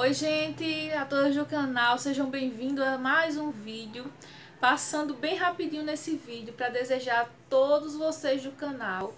Oi gente, a todos do canal, sejam bem-vindos a mais um vídeo. Passando bem rapidinho nesse vídeo para desejar a todos vocês do canal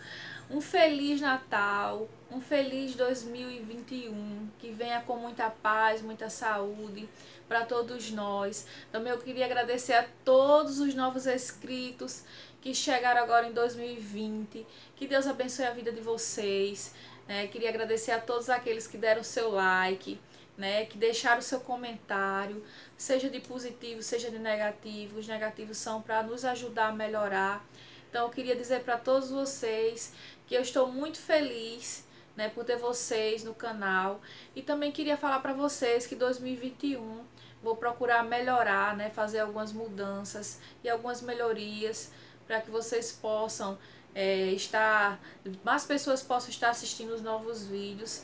um Feliz Natal, um Feliz 2021 Que venha com muita paz, muita saúde para todos nós. Também eu queria agradecer a todos os novos inscritos que chegaram agora em 2020 Que Deus abençoe a vida de vocês né? Queria agradecer a todos aqueles que deram seu like né, que deixaram o seu comentário, seja de positivo, seja de negativo. Os negativos são para nos ajudar a melhorar. Então eu queria dizer para todos vocês que eu estou muito feliz né, por ter vocês no canal e também queria falar para vocês que 2021 vou procurar melhorar, né, fazer algumas mudanças e algumas melhorias para que vocês possam é, estar, mais pessoas possam estar assistindo os novos vídeos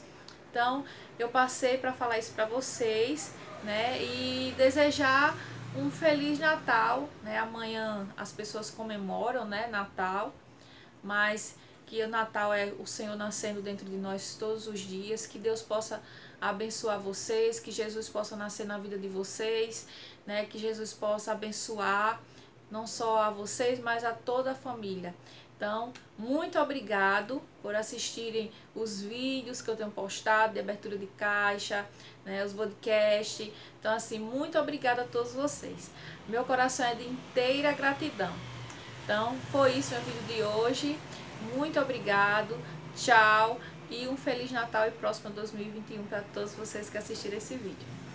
então, eu passei para falar isso para vocês, né? E desejar um feliz Natal, né? Amanhã as pessoas comemoram, né, Natal, mas que o Natal é o Senhor nascendo dentro de nós todos os dias, que Deus possa abençoar vocês, que Jesus possa nascer na vida de vocês, né? Que Jesus possa abençoar não só a vocês, mas a toda a família. Então, muito obrigado por assistirem os vídeos que eu tenho postado de abertura de caixa, né, os podcasts. Então, assim, muito obrigada a todos vocês. Meu coração é de inteira gratidão. Então, foi isso meu vídeo de hoje. Muito obrigado. Tchau. E um Feliz Natal e próximo 2021 para todos vocês que assistiram esse vídeo.